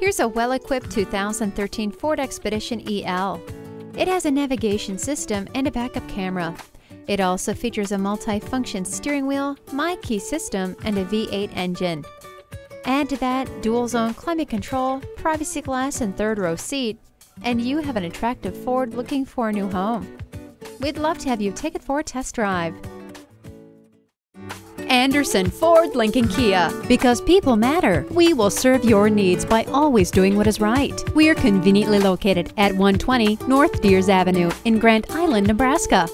Here's a well-equipped 2013 Ford Expedition EL. It has a navigation system and a backup camera. It also features a multi-function steering wheel, MyKey system, and a V8 engine. Add to that dual zone climate control, privacy glass, and third row seat, and you have an attractive Ford looking for a new home. We'd love to have you take it for a test drive. Anderson Ford Lincoln Kia. Because people matter, we will serve your needs by always doing what is right. We are conveniently located at 120 North Diers Avenue in Grand Island, Nebraska.